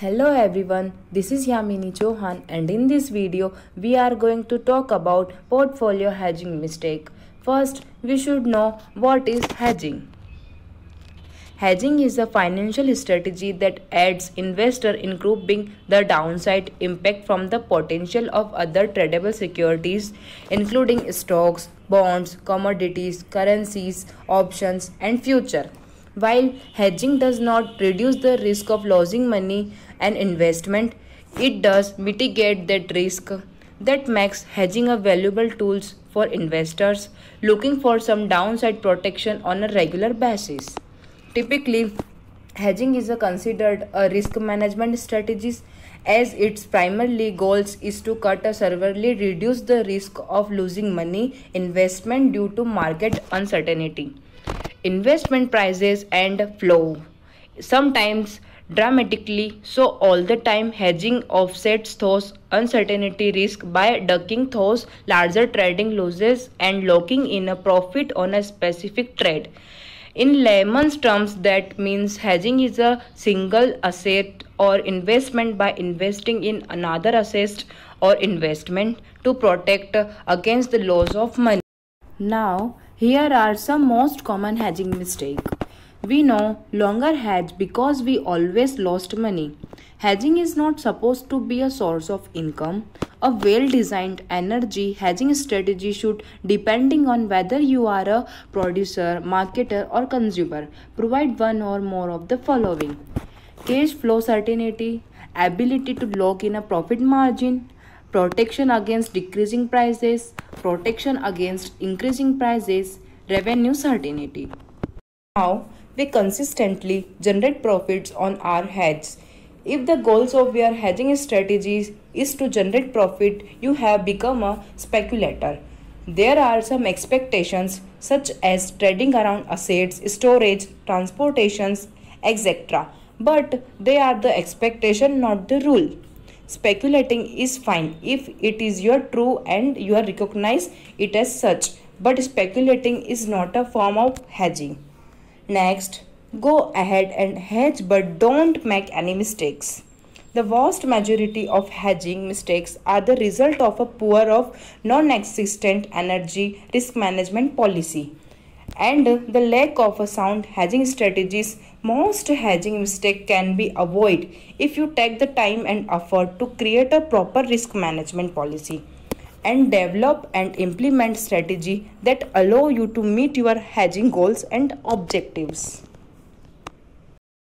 Hello everyone, this is Yamini Chauhan and in this video we are going to talk about portfolio hedging mistake. First, we should know what is hedging. Hedging is a financial strategy that aids investor in grouping the downside impact from the potential of other tradable securities including stocks, bonds, commodities, currencies, options and future. While hedging does not reduce the risk of losing money and investment, it does mitigate that risk. That makes hedging a valuable tool for investors looking for some downside protection on a regular basis. Typically, hedging is a considered a risk management strategy as its primary goals is to cut or severely reduce the risk of losing money investment due to market uncertainty investment prices and flow sometimes dramatically. So all the time hedging offsets those uncertainty risk by ducking those larger trading losses and locking in a profit on a specific trade. In layman's terms that means hedging is a single asset or investment by investing in another asset or investment to protect against the loss of money. Now, here are some most common hedging mistake. We know longer hedge because we always lost money. Hedging is not supposed to be a source of income. A well-designed energy hedging strategy should, depending on whether you are a producer, marketer or consumer, provide one or more of the following. Cash flow certainty, ability to lock in a profit margin, protection against decreasing prices, protection against increasing prices, revenue certainty. Now, we consistently generate profits on our hedges. If the goals of your hedging strategies is to generate profit, you have become a speculator. There are some expectations such as trading around assets, storage, transportations, etc. But they are the expectation, not the rule speculating is fine if it is your true and you are recognize it as such but speculating is not a form of hedging next go ahead and hedge but don't make any mistakes. The vast majority of hedging mistakes are the result of a poor of non-existent energy risk management policy and the lack of a sound hedging strategies. Most hedging mistake can be avoided if you take the time and effort to create a proper risk management policy and develop and implement strategy that allow you to meet your hedging goals and objectives.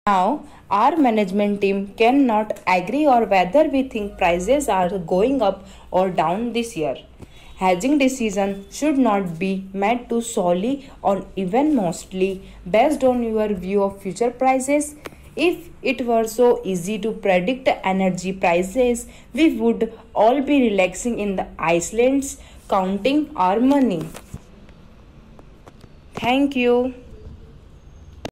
Now, our management team cannot agree or whether we think prices are going up or down this year. Hedging decision should not be made too solely or even mostly based on your view of future prices. If it were so easy to predict energy prices, we would all be relaxing in the islands counting our money. Thank you.